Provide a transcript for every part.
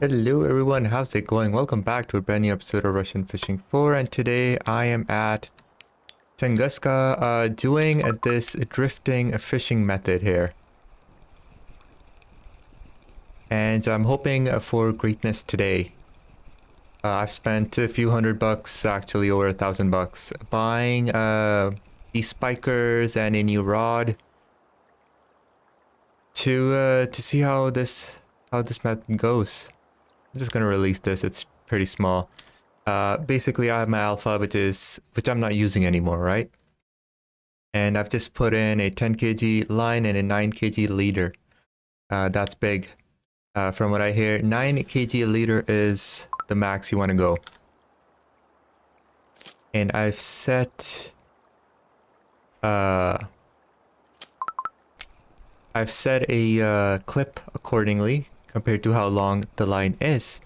Hello everyone, how's it going? Welcome back to a brand new episode of Russian Fishing 4 and today I am at Tunguska uh, doing this drifting fishing method here. And I'm hoping for greatness today. Uh, I've spent a few hundred bucks, actually over a thousand bucks, buying uh, these spikers and a new rod to uh, to see how this how this method goes. I'm just gonna release this. It's pretty small. Uh, basically, I have my alpha, which is which I'm not using anymore, right? And I've just put in a 10 kg line and a 9 kg leader. Uh, that's big. Uh, from what I hear, 9 kg leader is the max you want to go. And I've set... Uh, I've set a uh, clip accordingly compared to how long the line is.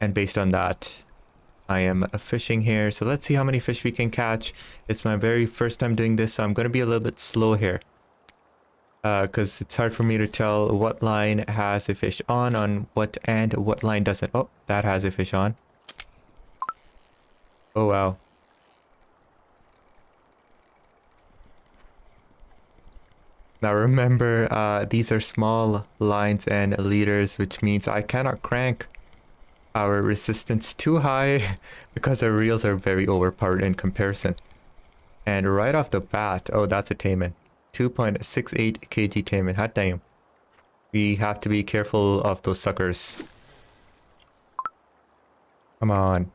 And based on that, I am fishing here. So let's see how many fish we can catch. It's my very first time doing this, so I'm going to be a little bit slow here. Because uh, it's hard for me to tell what line has a fish on, on what and what line doesn't. Oh, that has a fish on. Oh, wow. Now remember, uh, these are small lines and leaders, which means I cannot crank our resistance too high because our reels are very overpowered in comparison. And right off the bat, oh, that's a Taimen. 2.68 kg Taimen, hot damn. We have to be careful of those suckers. Come on.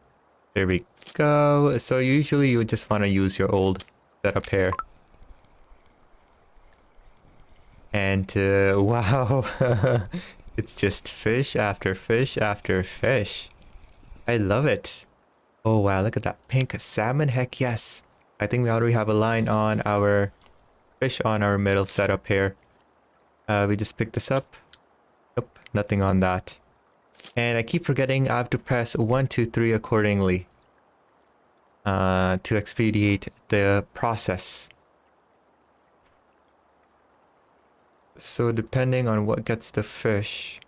There we go. So usually you just want to use your old setup here. And uh, wow, it's just fish after fish after fish. I love it. Oh wow, look at that pink salmon. Heck yes. I think we already have a line on our fish on our middle setup here. Uh, we just picked this up. Nope, nothing on that. And I keep forgetting I have to press 1, 2, 3 accordingly. Uh, to expedite the process. So depending on what gets the fish,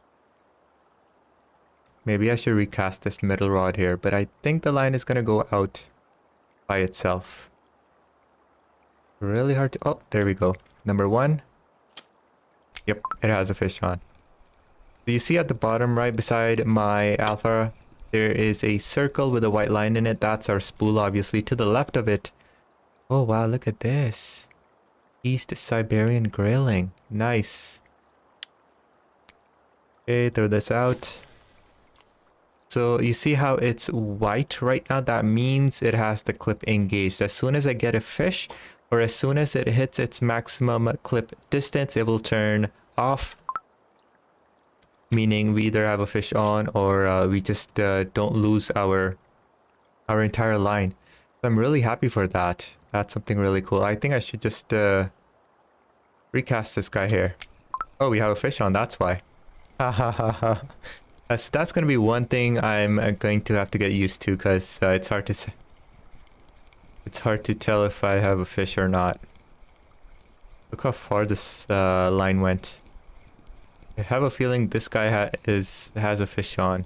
maybe I should recast this middle rod here, but I think the line is going to go out by itself. Really hard to... Oh, there we go. Number one. Yep, it has a fish on. You see at the bottom right beside my alpha, there is a circle with a white line in it. That's our spool, obviously. To the left of it. Oh, wow, look at this. East Siberian grayling. Nice. Okay, throw this out. So you see how it's white right now? That means it has the clip engaged. As soon as I get a fish, or as soon as it hits its maximum clip distance, it will turn off. Meaning we either have a fish on or uh, we just uh, don't lose our our entire line. So I'm really happy for that. That's something really cool. I think I should just uh, recast this guy here. Oh, we have a fish on, that's why. Ha ha ha ha. So that's going to be one thing I'm uh, going to have to get used to because uh, it's hard to. It's hard to tell if I have a fish or not. Look how far this uh, line went. I have a feeling this guy ha is has a fish on.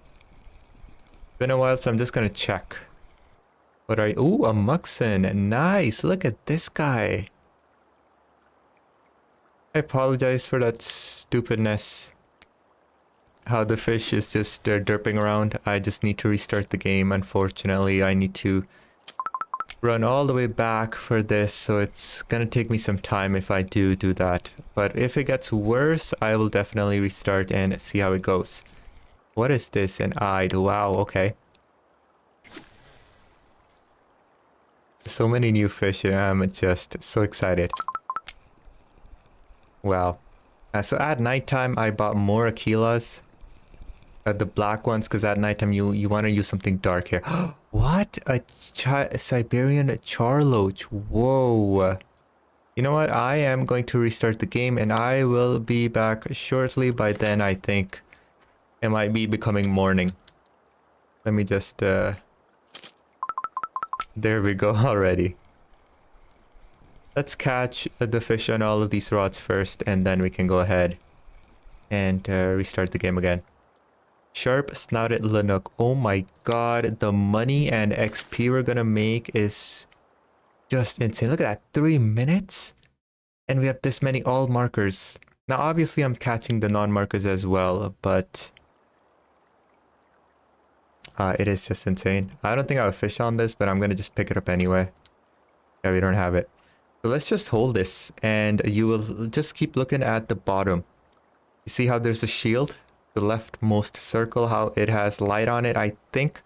Been a while, so I'm just gonna check. What are you? Ooh, a muksun. Nice. Look at this guy. I apologize for that stupidness. How the fish is just uh, derping around. I just need to restart the game. Unfortunately, I need to run all the way back for this. So it's gonna take me some time if I do do that. But if it gets worse, I will definitely restart and see how it goes. What is this? An ide. Wow, okay. So many new fish and I'm just so excited. Wow. Uh, so at nighttime, I bought more Aquilas. Uh, the black ones, because at nighttime you, you want to use something dark here. what? A, a Siberian Charloach. Whoa. You know what? I am going to restart the game and I will be back shortly. By then, I think it might be becoming morning. Let me just... Uh, there we go already. Let's catch the fish on all of these rods first and then we can go ahead and uh, restart the game again. Sharp snouted Lenok. Oh my god, the money and XP we're gonna make is just insane. Look at that, three minutes? And we have this many all markers. Now obviously I'm catching the non-markers as well, but uh, it is just insane. I don't think I a fish on this, but I'm gonna just pick it up anyway. Yeah, we don't have it. So let's just hold this and you will just keep looking at the bottom. You see how there's a shield? the leftmost circle, how it has light on it. I think,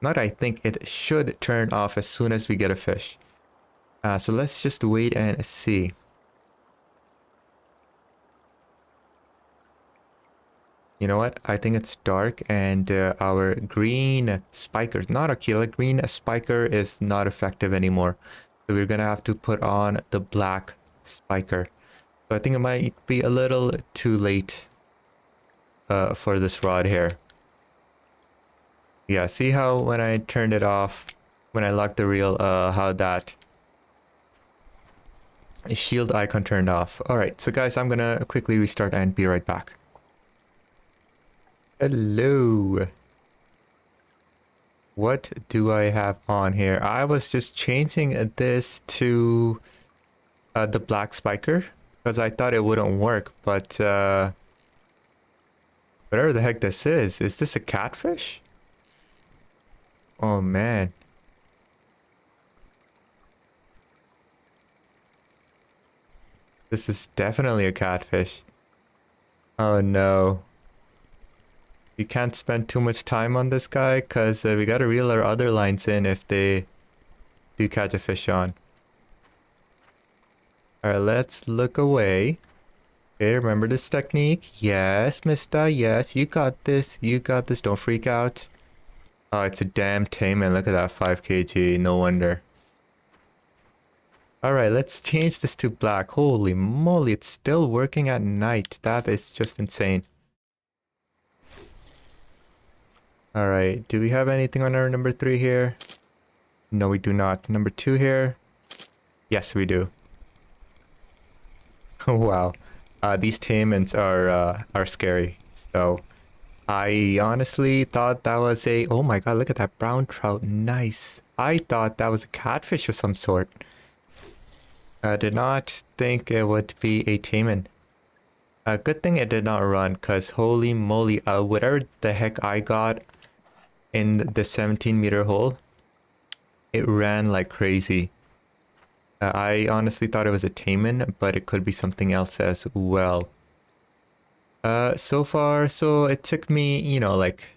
not I think, it should turn off as soon as we get a fish. Uh, so let's just wait and see. You know what? I think it's dark and uh, our green spiker, not a killer, green spiker is not effective anymore. So we're gonna have to put on the black spiker. So I think it might be a little too late uh, for this rod here. Yeah, see how when I turned it off, when I locked the reel, uh, how that shield icon turned off. Alright, so guys, I'm gonna quickly restart and be right back. Hello. What do I have on here? I was just changing this to uh, the black spiker because I thought it wouldn't work, but uh, Whatever the heck this is. Is this a catfish? Oh man. This is definitely a catfish. Oh no. We can't spend too much time on this guy because uh, we gotta reel our other lines in if they do catch a fish on. Alright, let's look away. Okay, remember this technique? Yes, mister, yes, you got this, you got this, don't freak out. Oh, it's a damn taimen look at that 5 kg, no wonder. Alright, let's change this to black. Holy moly, it's still working at night. That is just insane. Alright, do we have anything on our number 3 here? No, we do not. Number 2 here? Yes, we do. wow uh, these taimens are uh, are scary. So I honestly thought that was a oh my god, look at that brown trout, nice. I thought that was a catfish of some sort. I did not think it would be a taimen. A uh, good thing it did not run, cause holy moly, uh, whatever the heck I got in the 17 meter hole, it ran like crazy. Uh, I honestly thought it was a taimen, but it could be something else as well. Uh, so far, so it took me, you know, like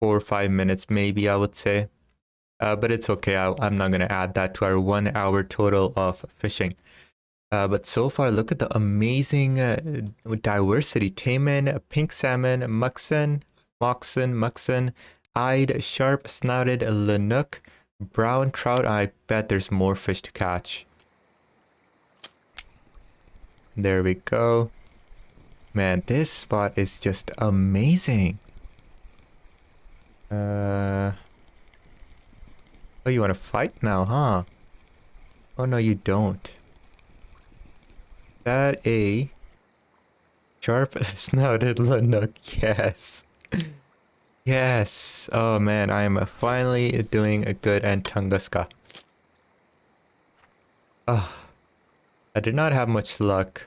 four or five minutes, maybe I would say. Uh, but it's okay. I, am not going to add that to our one hour total of fishing. Uh, but so far, look at the amazing uh, diversity. Taimen, pink salmon, muxen, moxen, muxen, ide, sharp snouted Lenok, Brown trout, I bet there's more fish to catch. There we go. Man, this spot is just amazing. Uh... Oh, you want to fight now, huh? Oh, no, you don't. That a sharp snouted Lenok, yes. Yes. Oh man, I am finally doing a good and Tunguska. Oh, I did not have much luck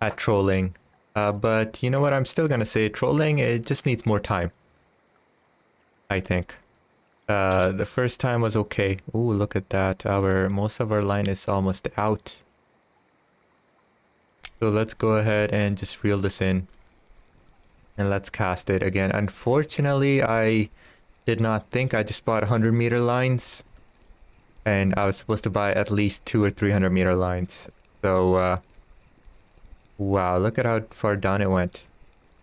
at trolling. Uh, but you know what, I'm still gonna say trolling, it just needs more time. I think. Uh, the first time was okay. Oh, look at that. Our Most of our line is almost out. So let's go ahead and just reel this in. And let's cast it again. Unfortunately, I did not think I just bought 100 meter lines. And I was supposed to buy at least two or 300 meter lines. So, uh, wow, look at how far down it went.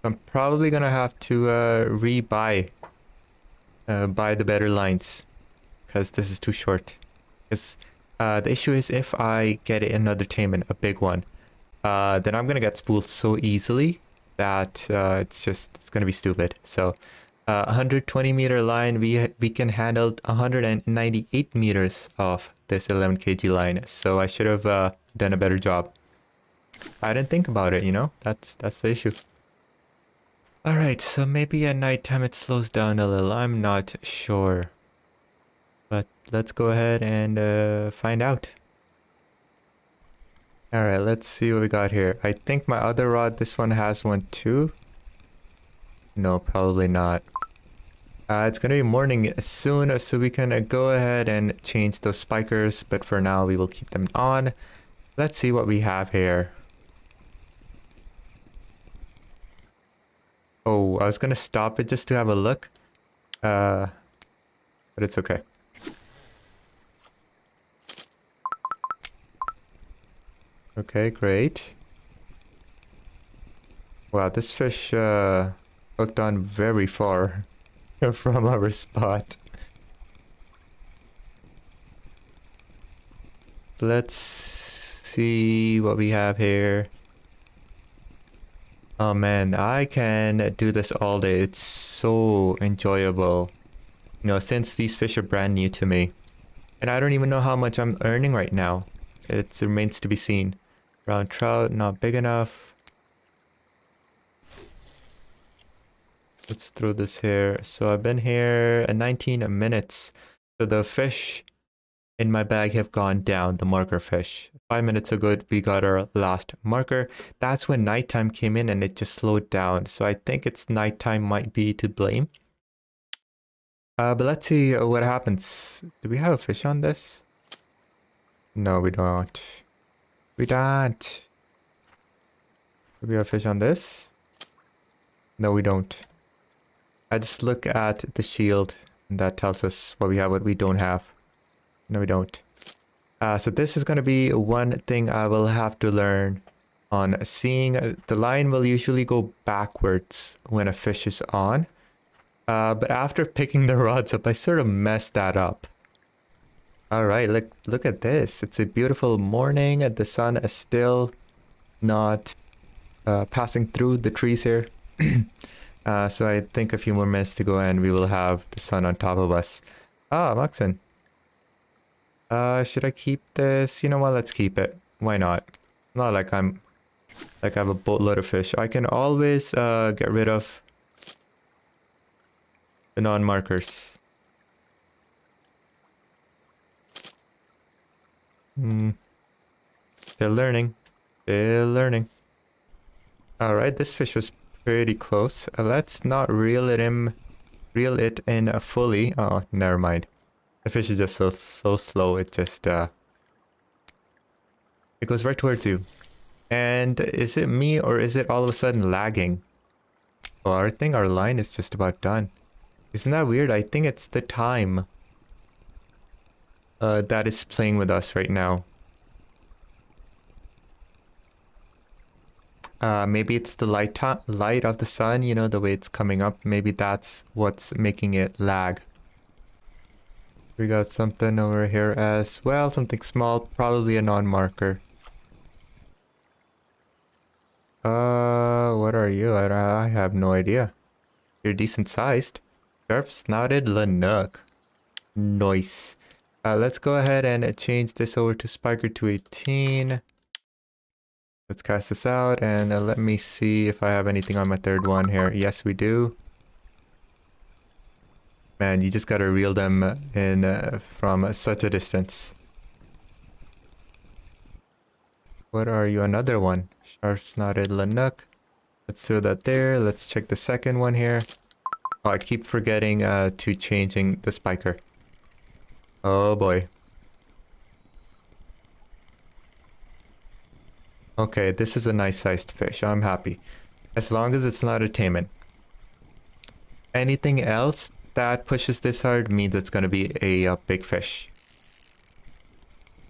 I'm probably gonna have to uh, re-buy uh, buy the better lines because this is too short. Uh, the issue is if I get another taimen, a big one, uh, then I'm gonna get spooled so easily that uh, it's just it's gonna be stupid so uh, 120 meter line we we can handle 198 meters of this 11 kg line so I should have uh, done a better job I didn't think about it you know that's that's the issue Alright, so maybe at nighttime it slows down a little. I'm not sure. But let's go ahead and uh, find out. Alright, let's see what we got here. I think my other rod, this one has one too. No, probably not. Uh, it's gonna be morning soon, so we can uh, go ahead and change those spikers, but for now we will keep them on. Let's see what we have here. Oh, I was gonna stop it just to have a look. Uh, but it's okay. Okay, great. Wow, this fish uh, hooked on very far from our spot. Let's see what we have here. Oh man, I can do this all day. It's so enjoyable. You know, since these fish are brand new to me. And I don't even know how much I'm earning right now. It remains to be seen. Brown trout, not big enough. Let's throw this here. So I've been here 19 minutes. So the fish in my bag have gone down, the marker fish. Five minutes ago, we got our last marker. That's when nighttime came in and it just slowed down. So I think it's nighttime might be to blame. Uh, but let's see what happens. Do we have a fish on this? No, we don't. We don't. Do we have fish on this? No, we don't. I just look at the shield and that tells us what we have, what we don't have. No, we don't. Uh, so this is going to be one thing I will have to learn on seeing. Uh, the line will usually go backwards when a fish is on. Uh, but after picking the rods up, I sort of messed that up. All right, look, look at this. It's a beautiful morning. The sun is still not uh, passing through the trees here. uh, so I think a few more minutes to go and we will have the sun on top of us. Ah, Maxen. Uh, should I keep this? You know what? Let's keep it. Why not? Not like I'm... Like I have a boatload of fish. I can always uh, get rid of the non-markers. Hmm. Still learning. Still learning. Alright, this fish was pretty close. Uh, let's not reel it in, reel it in uh, fully. Oh, never mind. The fish is just so so slow. It just uh, it goes right towards you. And is it me or is it all of a sudden lagging? Well, I think our line is just about done. Isn't that weird? I think it's the time uh, that is playing with us right now. Uh, maybe it's the light light of the sun, you know, the way it's coming up. Maybe that's what's making it lag. We got something over here as well, something small, probably a non-marker. Uh, what are you? I, I have no idea. You're decent sized. Sharp snouted Lenok. Nice. Uh, let's go ahead and change this over to Spiker 218. Let's cast this out and uh, let me see if I have anything on my third one here. Yes, we do. Man, you just gotta reel them in uh, from such a distance. What are you? Another one. Sharp-snouted Lenok. Let's throw that there. Let's check the second one here. Oh, I keep forgetting uh, to changing the spiker. Oh boy. Okay, this is a nice sized fish. I'm happy. As long as it's not a taimen. Anything else that pushes this hard means it's gonna be a, a big fish.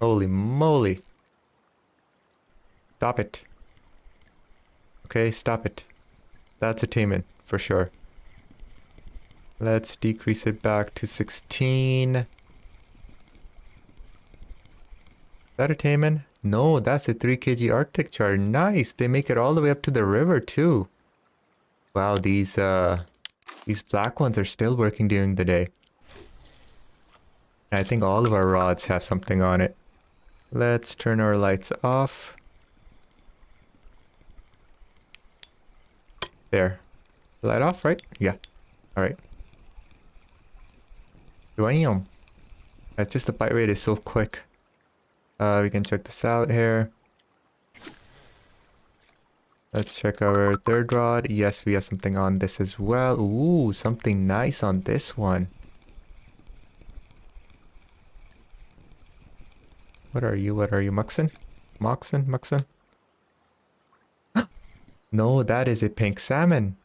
Holy moly. Stop it. Okay, stop it. That's a taimen, for sure. Let's decrease it back to 16. That a taimen? No, that's a 3 kg arctic char. Nice. They make it all the way up to the river too. Wow, these uh these black ones are still working during the day. I think all of our rods have something on it. Let's turn our lights off. There. Light off, right? Yeah. Alright. Damn. That's just the bite rate is so quick. Uh, we can check this out here. Let's check our third rod. Yes, we have something on this as well. Ooh, something nice on this one. What are you? What are you? Muxin? Moxin? Muxin? no, that is a pink salmon.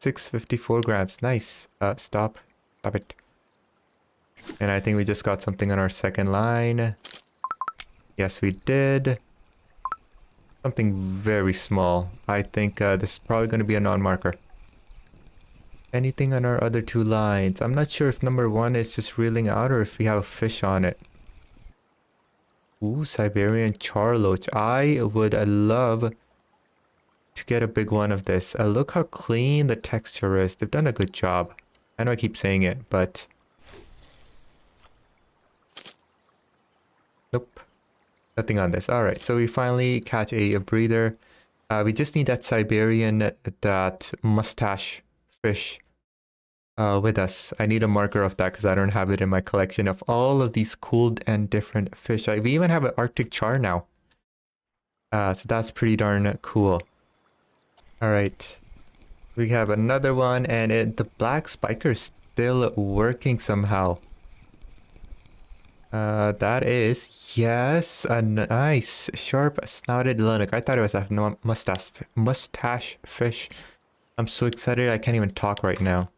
654 grams. Nice. Uh, stop. Stop it. And I think we just got something on our second line. Yes, we did. Something very small. I think uh, this is probably going to be a non-marker. Anything on our other two lines? I'm not sure if number one is just reeling out or if we have a fish on it. Ooh, Siberian charloach. I would uh, love to get a big one of this. Uh, look how clean the texture is. They've done a good job. I know I keep saying it, but... Nope. Nothing on this. Alright, so we finally catch a, a breather. Uh, we just need that Siberian, that mustache fish uh, with us. I need a marker of that because I don't have it in my collection of all of these cool and different fish. We even have an Arctic char now. Uh, so that's pretty darn cool. All right. We have another one and it, the black spiker is still working somehow. Uh, that is, yes, a nice sharp snouted lenok. I thought it was a mustache, mustache fish. I'm so excited I can't even talk right now.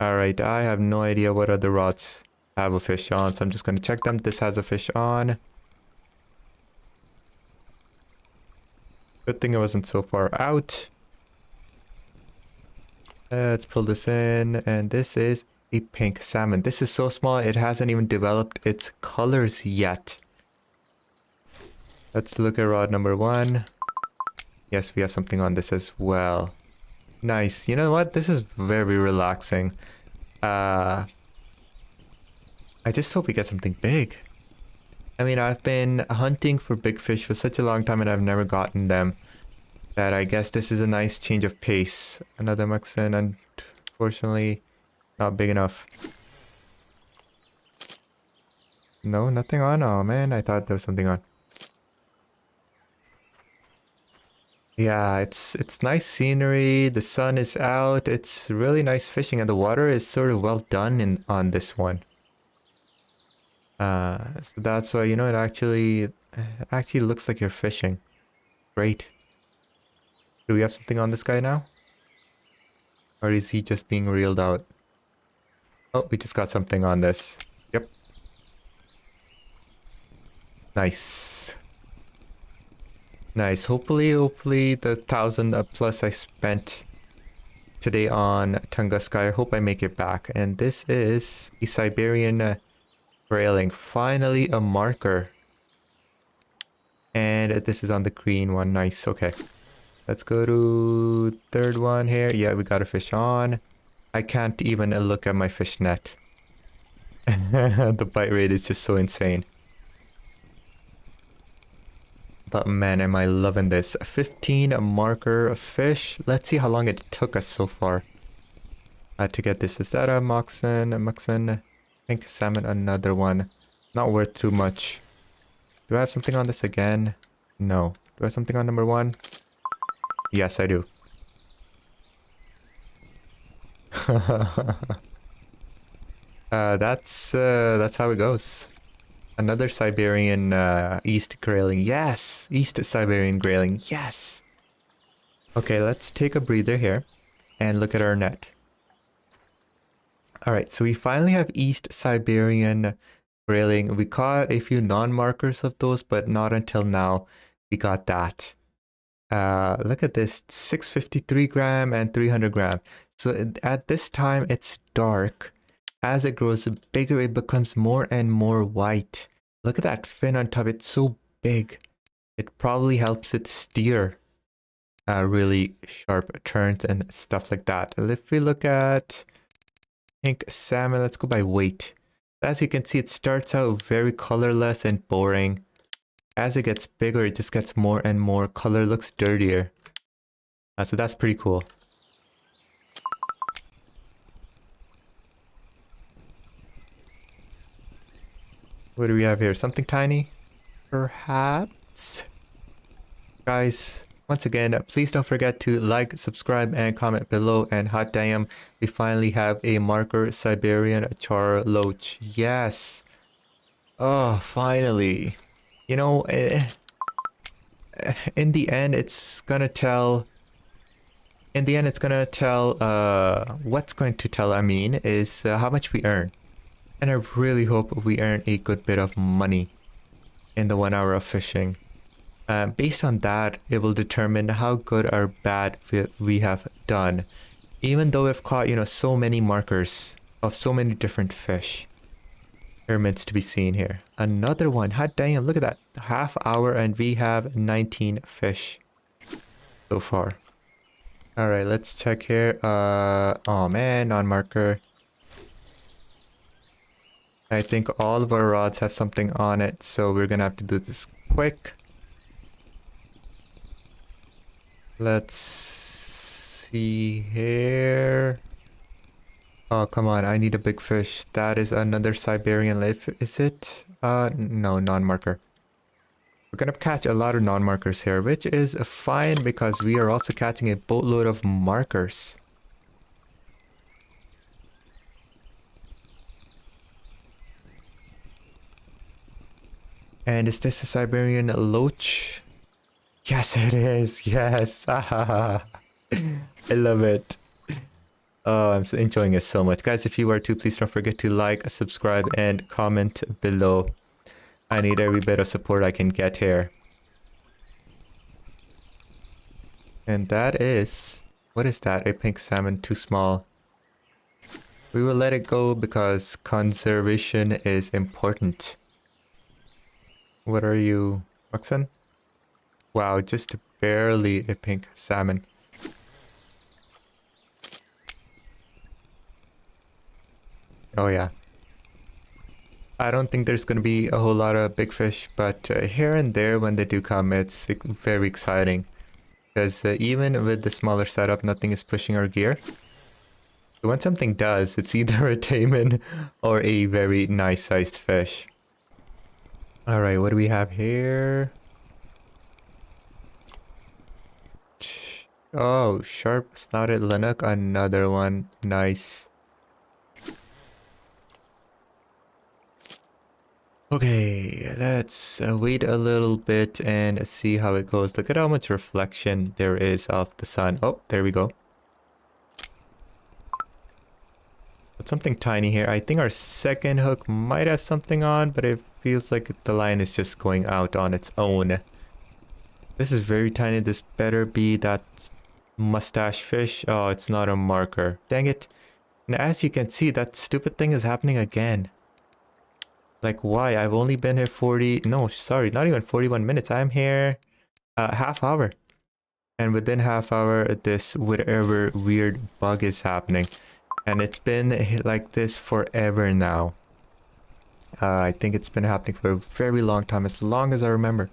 Alright, I have no idea what other rods have a fish on, so I'm just going to check them. This has a fish on. Good thing it wasn't so far out. Let's pull this in, and this is a pink salmon. This is so small, it hasn't even developed its colors yet. Let's look at rod number one. Yes, we have something on this as well. Nice. You know what? This is very relaxing. Uh, I just hope we get something big. I mean, I've been hunting for big fish for such a long time and I've never gotten them. That I guess this is a nice change of pace. Another Muxin, unfortunately, not big enough. No, nothing on? Oh man, I thought there was something on. Yeah, it's it's nice scenery. The sun is out. It's really nice fishing, and the water is sort of well done in on this one. Uh, so that's why you know it actually actually looks like you're fishing. Great. Do we have something on this guy now? Or is he just being reeled out? Oh, we just got something on this. Yep. Nice. Nice. Hopefully, hopefully the thousand plus I spent today on Tunguska, I hope I make it back. And this is a Siberian uh, grayling. Finally a marker. And this is on the green one. Nice. Okay. Let's go to third one here. Yeah, we got a fish on. I can't even look at my fish net. the bite rate is just so insane. But man, am I loving this. 15 marker of fish. Let's see how long it took us so far uh, to get this. Is that a Moxin? A Moxin? Pink salmon, another one. Not worth too much. Do I have something on this again? No. Do I have something on number one? Yes, I do. uh, that's uh, that's how it goes. Another Siberian uh, East Grayling. Yes! East Siberian Grayling. Yes! Okay, let's take a breather here and look at our net. Alright, so we finally have East Siberian Grayling. We caught a few non-markers of those, but not until now we got that. Uh, look at this, 653 gram and 300 gram. So at this time, it's dark as it grows bigger, it becomes more and more white. Look at that fin on top. It's so big. It probably helps it steer uh, really sharp turns and stuff like that. If we look at pink salmon, let's go by weight. As you can see, it starts out very colorless and boring. As it gets bigger, it just gets more and more color, looks dirtier. Uh, so that's pretty cool. What do we have here? Something tiny? Perhaps? Guys, once again, please don't forget to like, subscribe, and comment below. And hot damn, we finally have a marker Siberian char loach. Yes! Oh, finally. You know, eh, in the end, it's gonna tell... In the end, it's gonna tell, uh, what's going to tell, I mean, is uh, how much we earn. And I really hope we earn a good bit of money in the one hour of fishing. Uh, based on that, it will determine how good or bad we have done. Even though we've caught, you know, so many markers of so many different fish. Pyramids to be seen here. Another one. Hot damn, look at that. Half hour and we have 19 fish so far. Alright, let's check here. Uh, oh man, non-marker. I think all of our rods have something on it, so we're gonna have to do this quick. Let's see here. Oh, come on. I need a big fish. That is another Siberian life. Is it? Uh, no, non-marker. We're gonna catch a lot of non-markers here, which is fine because we are also catching a boatload of markers. And is this a Siberian loach? Yes, it is. Yes. I love it. Oh, I'm enjoying it so much. Guys, if you are too, please don't forget to like, subscribe, and comment below. I need every bit of support I can get here. And that is... What is that? A pink salmon, too small. We will let it go because conservation is important. What are you, Oxen? Wow, just barely a pink salmon. Oh yeah. I don't think there's going to be a whole lot of big fish, but uh, here and there when they do come, it's very exciting. Because uh, even with the smaller setup, nothing is pushing our gear. When something does, it's either a taimen or a very nice sized fish. Alright, what do we have here? Oh, sharp snouted Lenok, another one. Nice. Okay, let's wait a little bit and see how it goes. Look at how much reflection there is of the sun. Oh, there we go. Something tiny here. I think our second hook might have something on, but it feels like the line is just going out on its own. This is very tiny. This better be that mustache fish. Oh, it's not a marker. Dang it. And as you can see, that stupid thing is happening again. Like, why? I've only been here 40... No, sorry, not even 41 minutes. I'm here a half hour. And within half hour, this whatever weird bug is happening. And it's been like this forever now. Uh, I think it's been happening for a very long time, as long as I remember.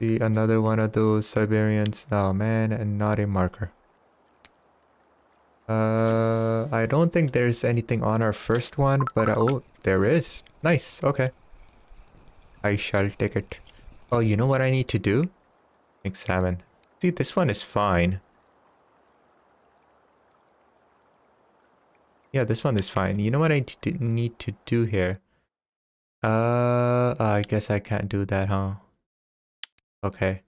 See another one of those Siberians. Oh man, and not a marker. Uh, I don't think there's anything on our first one, but uh, oh, there is. Nice, okay. I shall take it. Oh, you know what I need to do? Examine. See, this one is fine. Yeah, this one is fine. You know what I need to do here? Uh, I guess I can't do that, huh? Okay.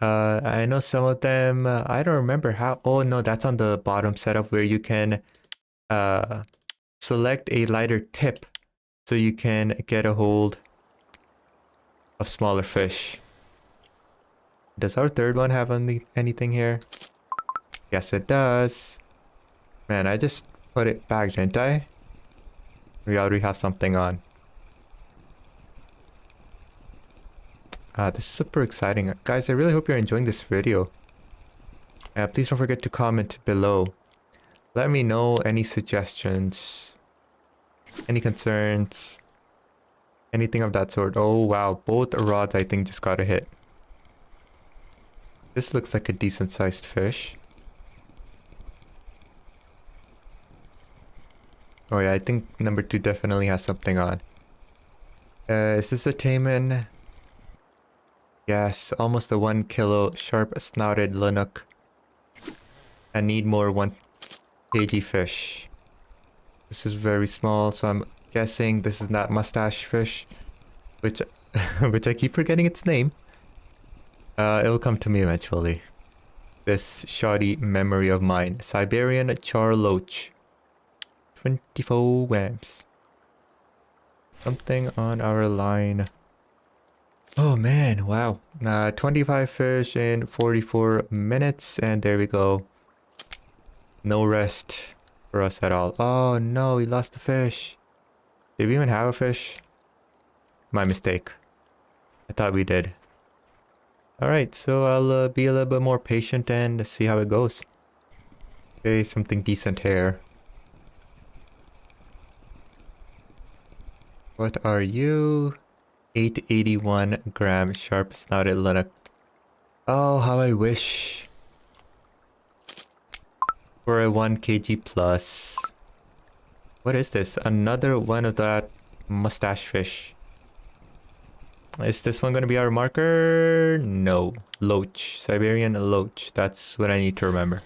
Uh, I know some of them, uh, I don't remember how. Oh no, that's on the bottom setup where you can uh, select a lighter tip so you can get a hold of smaller fish. Does our third one have any, anything here? Yes, it does. Man, I just put it back, didn't I? We already have something on. Uh, this is super exciting. Guys, I really hope you're enjoying this video. Uh, please don't forget to comment below. Let me know any suggestions, any concerns, anything of that sort. Oh wow, both rods I think just got a hit. This looks like a decent sized fish. Oh yeah, I think number two definitely has something on. Uh, is this a taimen? Yes, almost a one kilo sharp snouted Lenok. I need more one kg fish. This is very small, so I'm guessing this is not mustache fish, which which I keep forgetting its name. Uh, it'll come to me eventually. This shoddy memory of mine. Siberian charloach. 24 grams. Something on our line. Oh man, wow. Uh, 25 fish in 44 minutes and there we go. No rest for us at all. Oh no, we lost the fish. Did we even have a fish? My mistake. I thought we did. Alright, so I'll uh, be a little bit more patient and see how it goes. Okay, something decent here. What are you? 881 gram sharp snouted Lenok. Oh, how I wish. For a 1 kg plus. What is this? Another one of that mustache fish. Is this one going to be our marker? No. Loach. Siberian Loach. That's what I need to remember.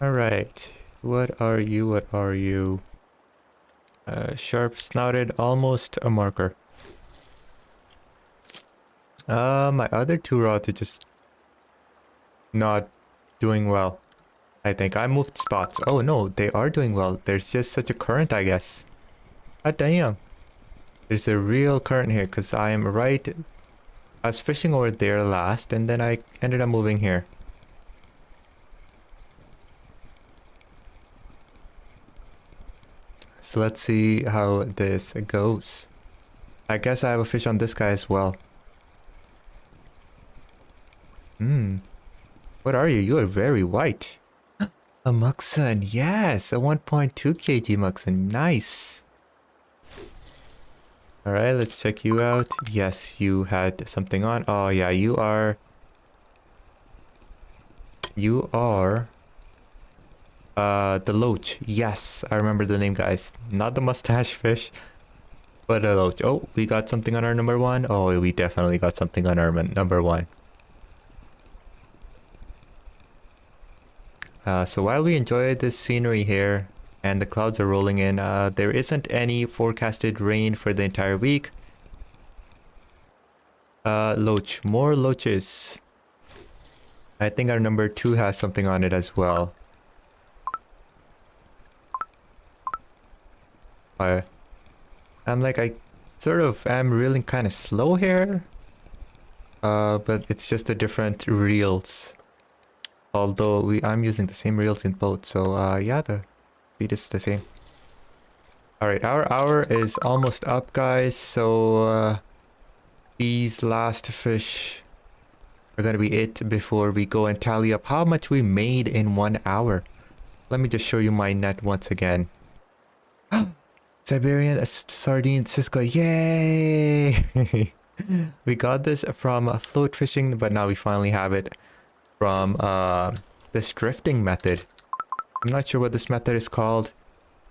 Alright. What are you? What are you? Uh, sharp snouted, almost a marker. Uh, my other two rods are just not doing well. I think I moved spots. Oh no, they are doing well. There's just such a current, I guess. God damn. There's a real current here because I am right... I was fishing over there last and then I ended up moving here. So let's see how this goes. I guess I have a fish on this guy as well. Hmm. What are you? You are very white. a muksun. Yes, a 1.2 kg muksun. Nice. Alright, let's check you out. Yes, you had something on. Oh yeah, you are... You are uh, the loach. Yes, I remember the name, guys. Not the mustache fish, but a loach. Oh, we got something on our number one. Oh, we definitely got something on our number one. Uh, so while we enjoy this scenery here and the clouds are rolling in, uh, there isn't any forecasted rain for the entire week. Uh, loach, more loaches. I think our number two has something on it as well. I'm like, I sort of am reeling kind of slow here. Uh, but it's just the different reels. Although we, I'm using the same reels in both, so uh, yeah, the speed is the same. Alright, our hour is almost up, guys, so uh, these last fish are gonna be it before we go and tally up how much we made in one hour. Let me just show you my net once again. Siberian sardine Cisco, yay! we got this from float fishing, but now we finally have it from uh, this drifting method. I'm not sure what this method is called,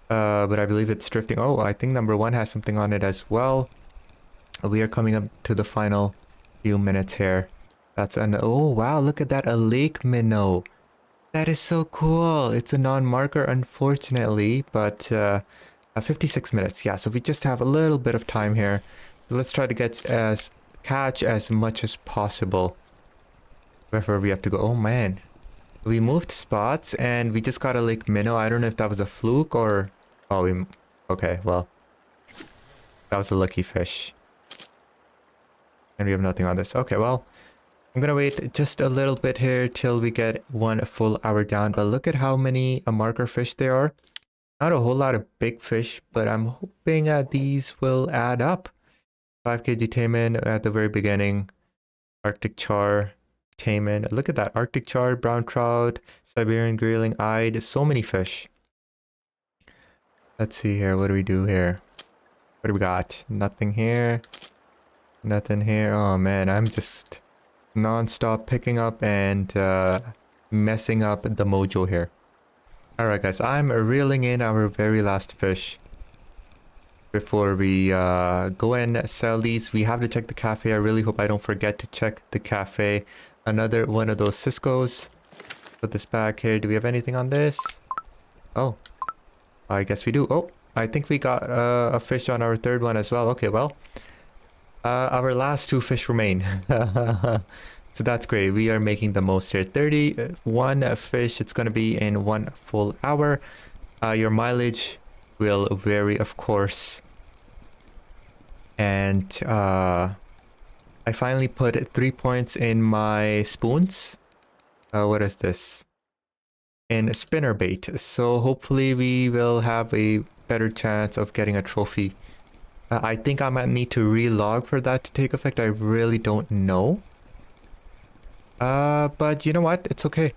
uh, but I believe it's drifting. Oh, I think number one has something on it as well. We are coming up to the final few minutes here. That's an, oh wow, look at that, a lake minnow. That is so cool. It's a non-marker, unfortunately, but uh, uh, 56 minutes, yeah, so we just have a little bit of time here. Let's try to get as catch as much as possible. Wherever we have to go. Oh man. We moved spots and we just got a lake minnow. I don't know if that was a fluke or... Oh, we... Okay, well. That was a lucky fish. And we have nothing on this. Okay, well. I'm gonna wait just a little bit here till we get one full hour down. But look at how many marker fish there are. Not a whole lot of big fish, but I'm hoping that these will add up. 5k detainment at the very beginning. Arctic char, taimen. Look at that. Arctic char, brown trout, Siberian grayling ide. So many fish. Let's see here. What do we do here? What do we got? Nothing here. Nothing here. Oh man, I'm just non-stop picking up and uh, messing up the mojo here. Alright guys, I'm reeling in our very last fish. Before we uh, go and sell these, we have to check the cafe. I really hope I don't forget to check the cafe. Another one of those Cisco's. Put this back here. Do we have anything on this? Oh, I guess we do. Oh, I think we got uh, a fish on our third one as well. Okay, well, uh, our last two fish remain. so that's great. We are making the most here. 31 fish. It's going to be in one full hour. Uh, your mileage will vary, of course. And uh, I finally put three points in my spoons. Uh, what is this? In spinner bait. So hopefully we will have a better chance of getting a trophy. Uh, I think I might need to relog for that to take effect. I really don't know. Uh, but you know what? It's okay.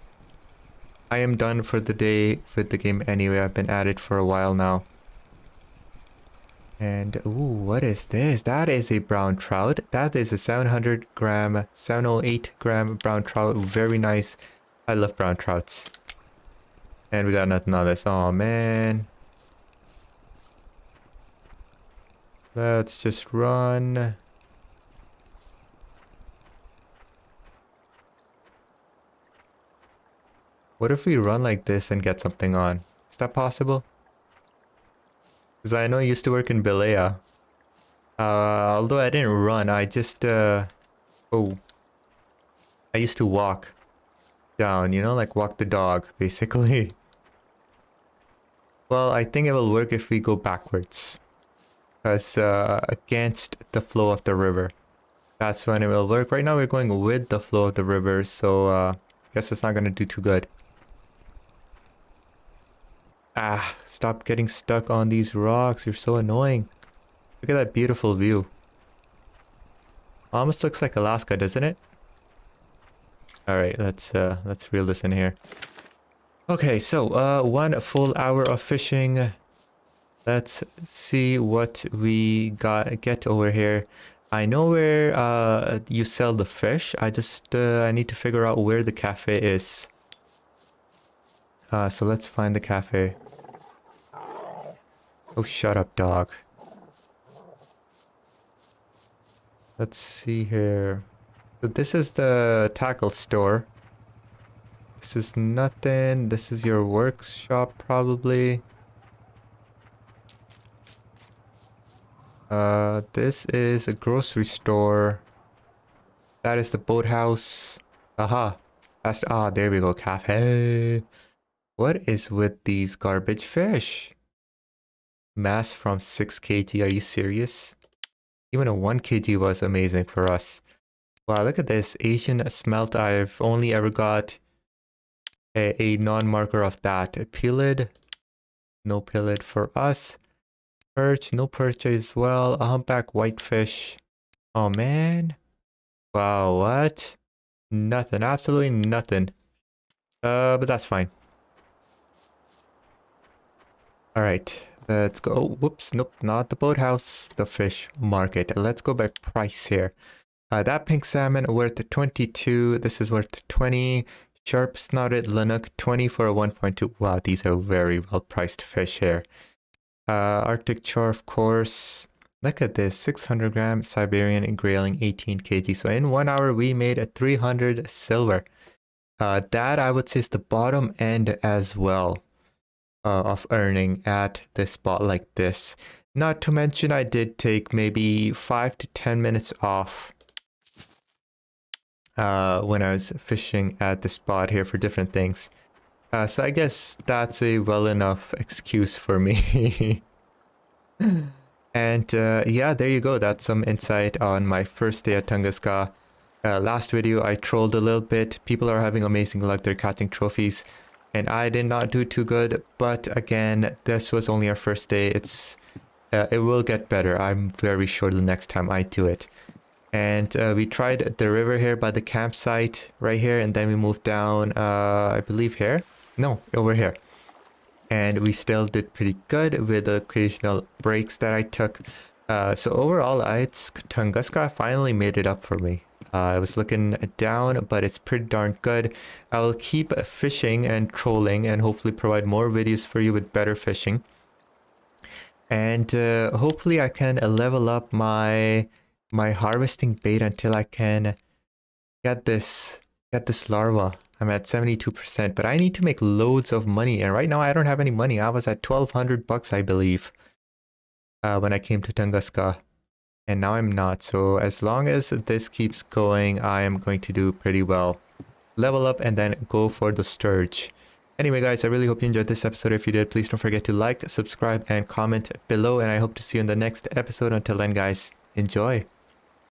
I am done for the day with the game anyway. I've been at it for a while now. And, ooh, what is this? That is a brown trout. That is a 700 gram, 708 gram brown trout. Very nice. I love brown trouts. And we got nothing on this. Oh, man. Let's just run. What if we run like this and get something on? Is that possible? Because I know I used to work in Belaya. Uh, although I didn't run, I just, uh... Oh. I used to walk down, you know, like walk the dog, basically. Well, I think it will work if we go backwards because uh, against the flow of the river. That's when it will work. Right now we're going with the flow of the river, so uh, I guess it's not going to do too good. Ah, stop getting stuck on these rocks. You're so annoying. Look at that beautiful view. Almost looks like Alaska, doesn't it? All right, let's uh, let's reel this in here. Okay, so uh, one full hour of fishing. Let's see what we got get over here. I know where uh, you sell the fish. I just uh, I need to figure out where the cafe is. Uh, so let's find the cafe. Oh, shut up, dog. Let's see here. So this is the tackle store. This is nothing. This is your workshop, probably. Uh, this is a grocery store. That is the boathouse. Aha. That's, ah, there we go, cafe. What is with these garbage fish? Mass from 6 kg, are you serious? Even a 1 kg was amazing for us. Wow, look at this. Asian smelt, I've only ever got a, a non-marker of that. A peled, no peled for us. Perch, no perch as well. A humpback whitefish. Oh man. Wow, what? Nothing, absolutely nothing. Uh, but that's fine. Alright, let's go. Oh, whoops, nope, not the boathouse, the fish market. Let's go by price here. Uh, that pink salmon worth 22, this is worth 20. Sharp snouted Lenok 20 for a 1.2. Wow, these are very well priced fish here. Uh, Arctic char, of course. Look at this, 600 gram Siberian grayling, 18 kg. So in one hour, we made a 300 silver. Uh, that I would say is the bottom end as well uh, of earning at this spot like this. Not to mention, I did take maybe 5 to 10 minutes off uh, when I was fishing at the spot here for different things. Uh, so I guess that's a well enough excuse for me. and uh, yeah, there you go. That's some insight on my first day at Tunguska. Uh, last video, I trolled a little bit. People are having amazing luck. They're catching trophies. And I did not do too good. But again, this was only our first day. It's uh, It will get better. I'm very sure the next time I do it. And uh, we tried the river here by the campsite right here. And then we moved down, uh, I believe here. No, over here. and we still did pretty good with the occasional breaks that I took. Uh, so overall, it's Tunguska finally made it up for me. Uh, I was looking down, but it's pretty darn good. I will keep fishing and trolling and hopefully provide more videos for you with better fishing. And uh, hopefully I can level up my my harvesting bait until I can get this get this larva. I'm at 72%, but I need to make loads of money. And right now I don't have any money. I was at 1200 bucks, I believe, uh, when I came to Tunguska. And now I'm not. So as long as this keeps going, I am going to do pretty well. Level up and then go for the sturge. Anyway guys, I really hope you enjoyed this episode. If you did, please don't forget to like, subscribe, and comment below. And I hope to see you in the next episode. Until then guys, enjoy.